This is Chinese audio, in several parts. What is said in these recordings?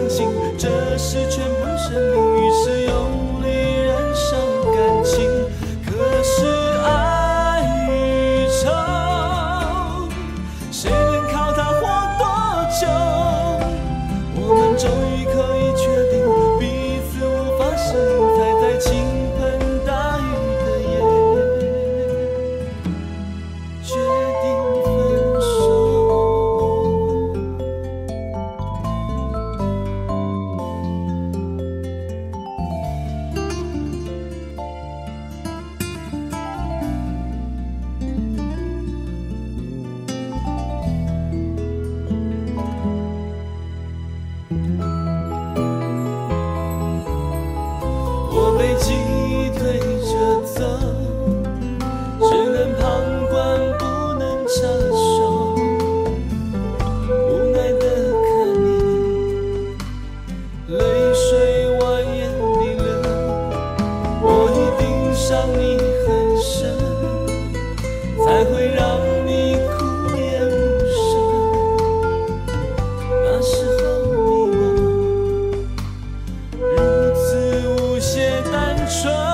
相信说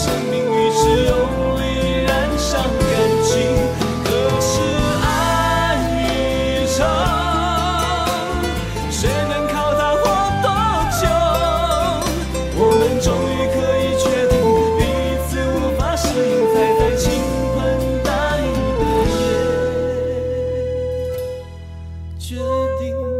生命于是用力燃烧感情，可是爱一场，谁能靠它活多久？我们终于可以确定，彼此无法适应，才在倾盆大雨的夜决定。